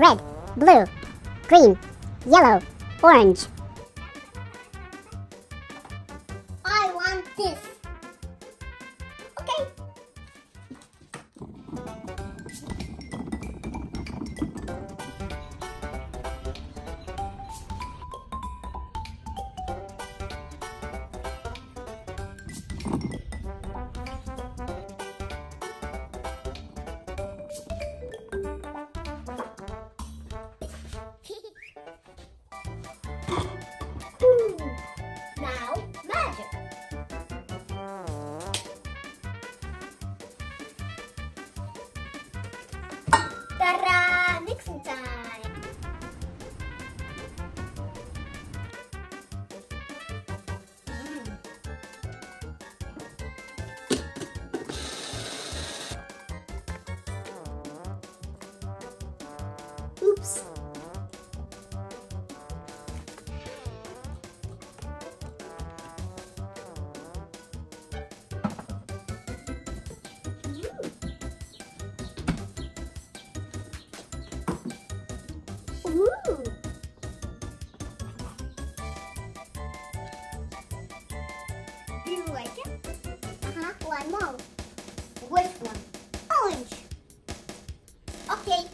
red, blue, green, yellow, orange. I want this. Okay. Which one? Orange. Okay.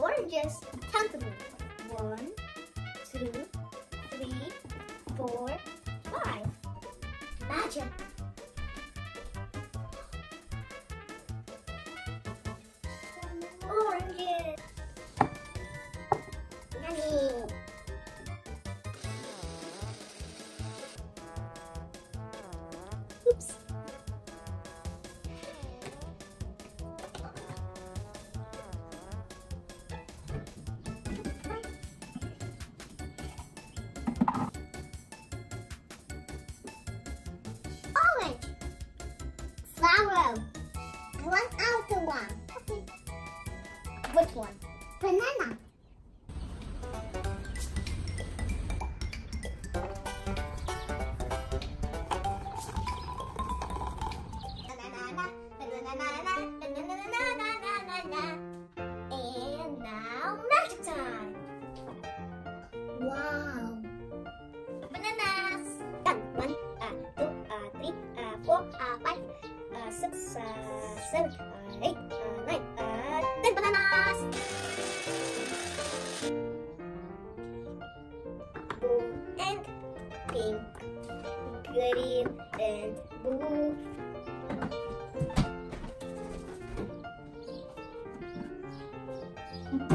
Oranges. Count them. One, two, three, four, five. Magic. Yummy. And now magic time. Wow. Bananas. Done. One, two, three, four, five, six, seven, eight, nine, ten bananas. Blue and pink, green and blue. Yummy?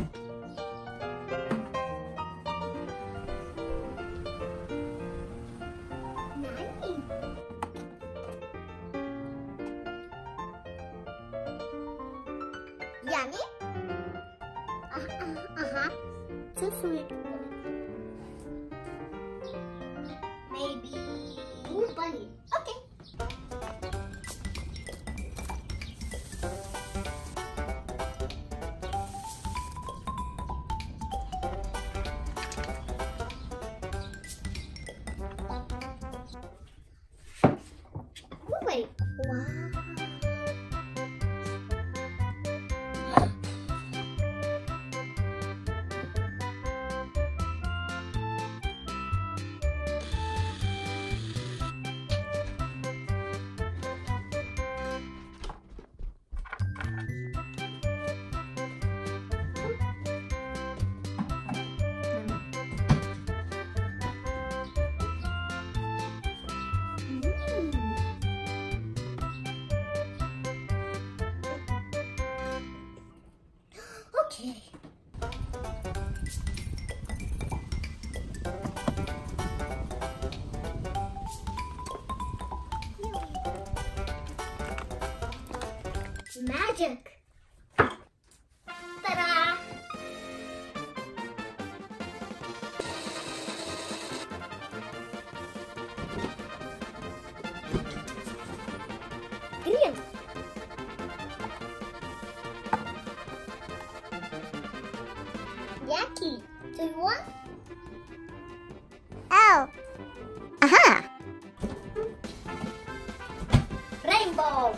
Maybe blue bunny. Okay. Magic. Oh. Aha! Rainbow!